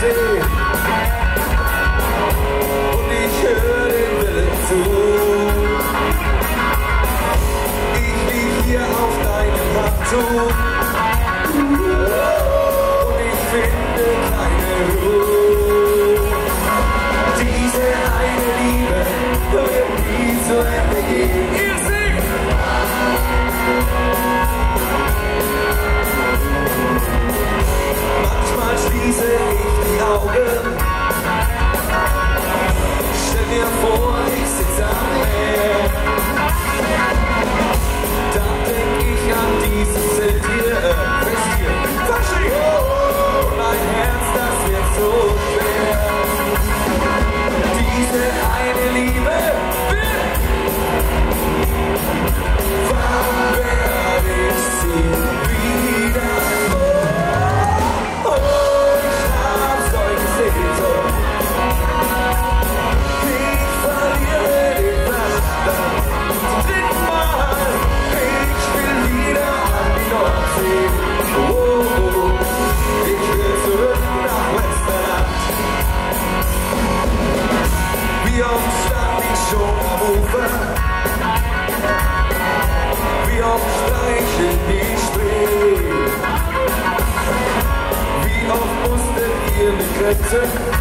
See. Und ich höre den Willen zu. Ich lieg hier auf deinem Handtuch. I believe it. Wie oft streichen die Spree? Wie oft musstet ihr mich retten?